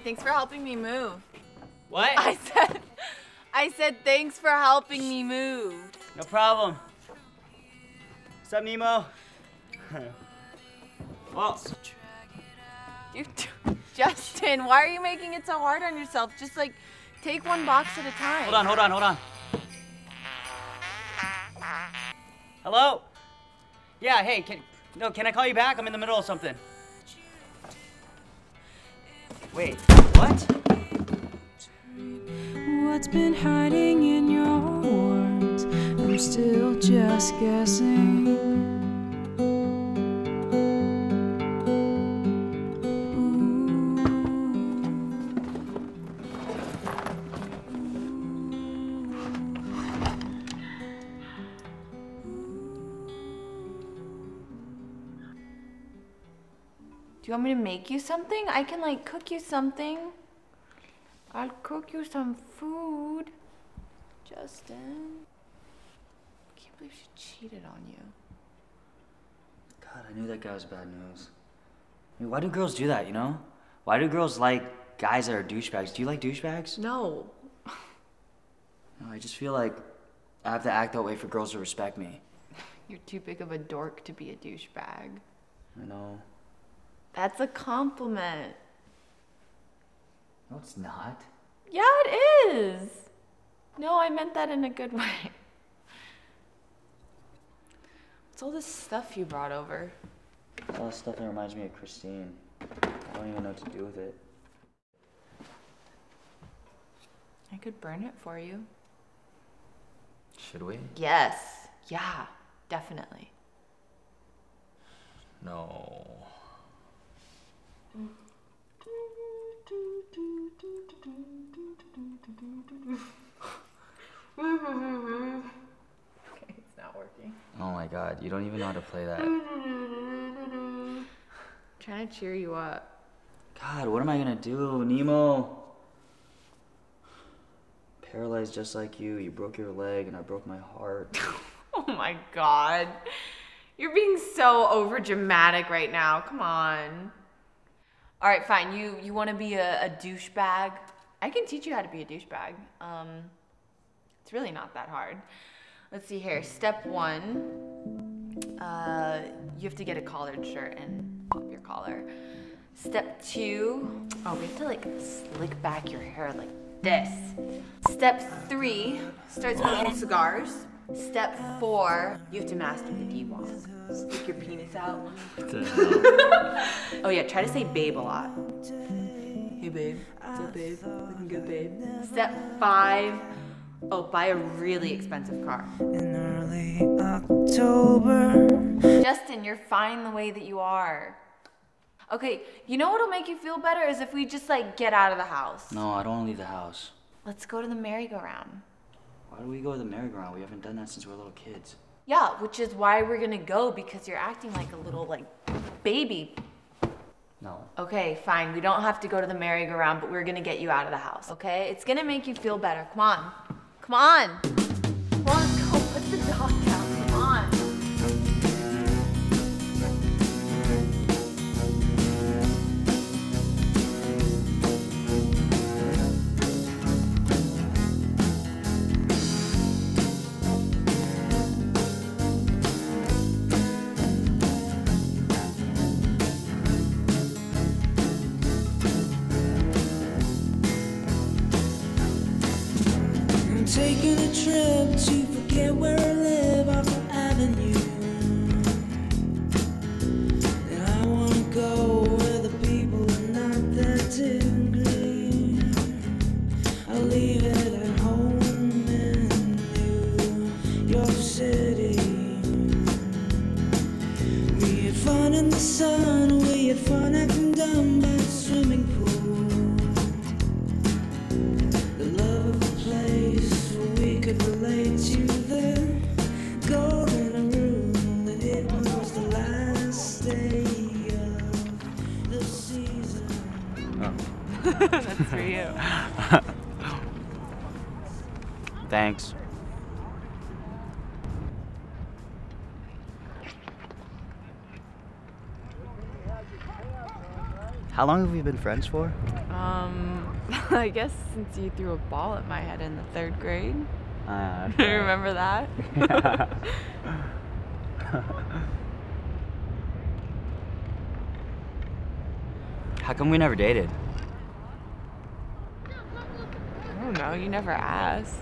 thanks for helping me move. What? I said, I said thanks for helping me move. No problem. What's up, Nemo? well, You, Justin, why are you making it so hard on yourself? Just like take one box at a time. hold on, hold on, hold on. Hello? Yeah, hey, can no, can I call you back? I'm in the middle of something. Wait, what? What's been hiding in your words? I'm still just guessing. Do you want me to make you something? I can like cook you something. I'll cook you some food. Justin. I can't believe she cheated on you. God, I knew that guy was bad news. I mean, why do girls do that, you know? Why do girls like guys that are douchebags? Do you like douchebags? No. No, I just feel like I have to act that way for girls to respect me. You're too big of a dork to be a douchebag. I know. That's a compliment. No, it's not. Yeah, it is. No, I meant that in a good way. What's all this stuff you brought over? All that stuff that reminds me of Christine. I don't even know what to do with it. I could burn it for you. Should we? Yes. Yeah, definitely. No. Okay, it's not working. Oh my god, you don't even know how to play that. I'm trying to cheer you up. God, what am I gonna do, Nemo? Paralyzed just like you. You broke your leg and I broke my heart. Oh my god. You're being so over dramatic right now. Come on. All right, fine. You you want to be a, a douchebag? I can teach you how to be a douchebag. Um, it's really not that hard. Let's see here. Step one. Uh, you have to get a collared shirt and pop your collar. Step two. Oh, we have to like slick back your hair like this. Step three. Start smoking cigars. Step four. You have to master the D-walk. Stick your penis out. Oh yeah, try to say babe a lot. Hey babe. What's up, babe? Looking good, babe. Step five. Oh, buy a really expensive car. In early October. Justin, you're fine the way that you are. Okay, you know what'll make you feel better is if we just like get out of the house. no, I don't wanna leave the house. Let's go to the merry-go-round. Why do we go to the merry-go-round? We haven't done that since we were little kids. Yeah, which is why we're gonna go because you're acting like a little like baby. No. Okay, fine. We don't have to go to the merry-go-round, but we're gonna get you out of the house. Okay? It's gonna make you feel better. Come on. Come on. I'm taking That's for you. Thanks. How long have we been friends for? Um, I guess since you threw a ball at my head in the third grade. Uh, you Remember that? How come we never dated? I don't know. You never asked.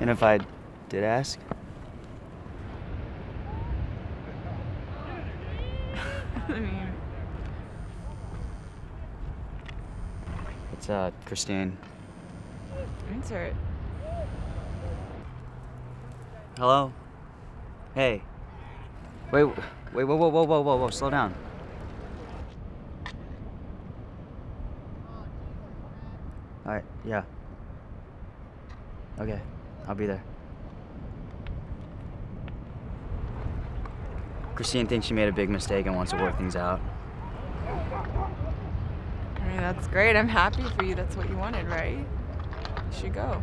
And if I did ask? I mean, It's uh Christine. answer it. Hello? Hey. Wait, wait, whoa, whoa, whoa, whoa, whoa, whoa, slow down. Alright, yeah. Okay, I'll be there. Christine thinks she made a big mistake and wants to work things out. I mean, that's great. I'm happy for you. That's what you wanted, right? You should go.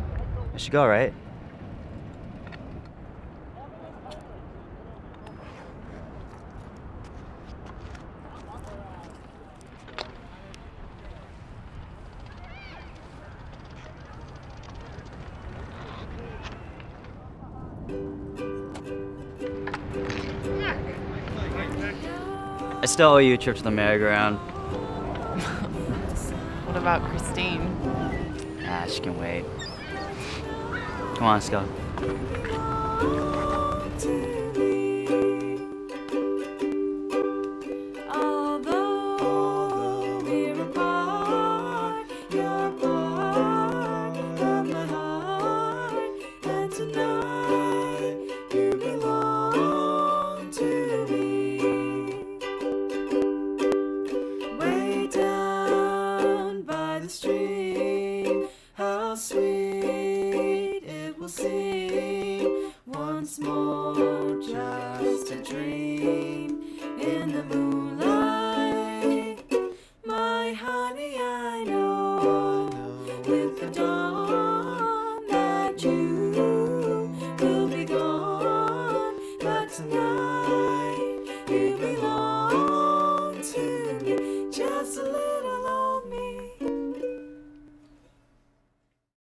I should go, right? I still owe you a trip to the merry-go-round. What about Christine? Ah, she can wait. Come on, let's go. Sweet it will seem once more, just a dream